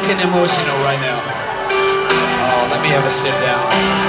fucking emotional right now. Oh, let me have a sit down.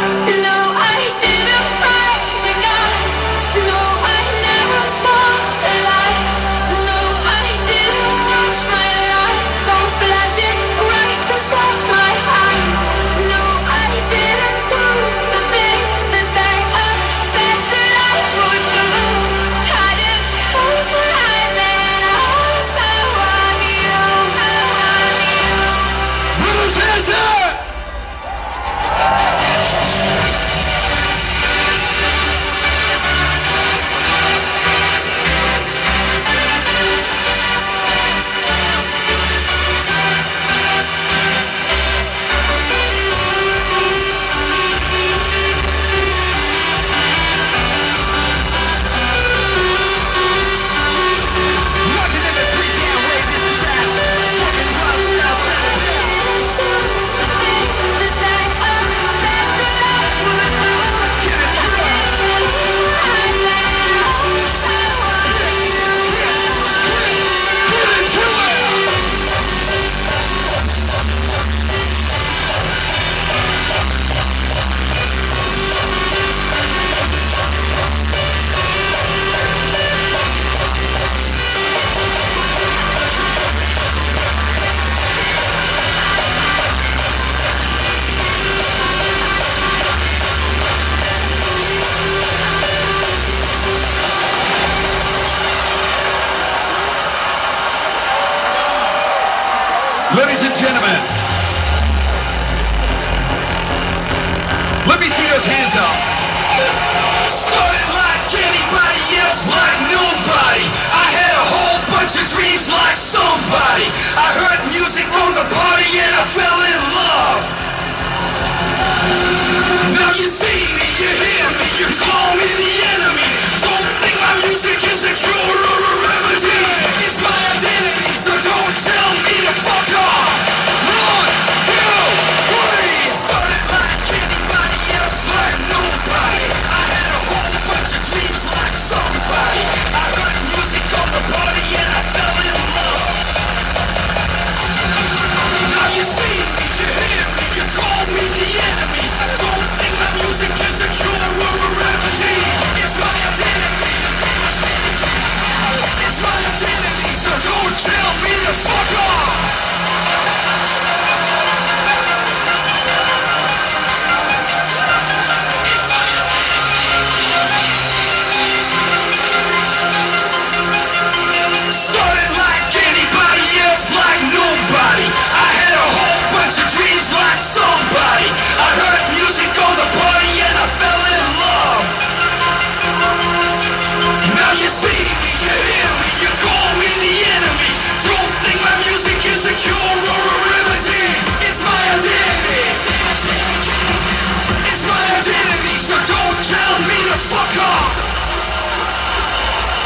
his hands up. Started like anybody else, like nobody. I had a whole bunch of dreams like somebody. I heard music from the party and I fell in love. Now you see me, you hear me, you call me the end.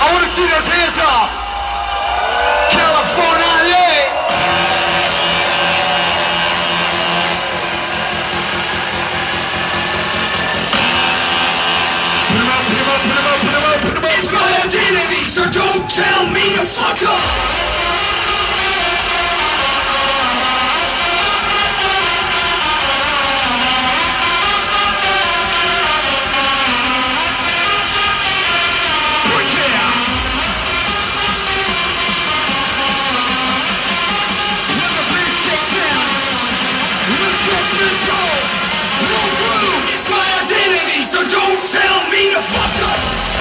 I want to see those hands up. California, yeah. Put up, put him up, put him up, put him up, put him up. It's my identity, so don't tell me to fuck up. don't tell me to fuck up!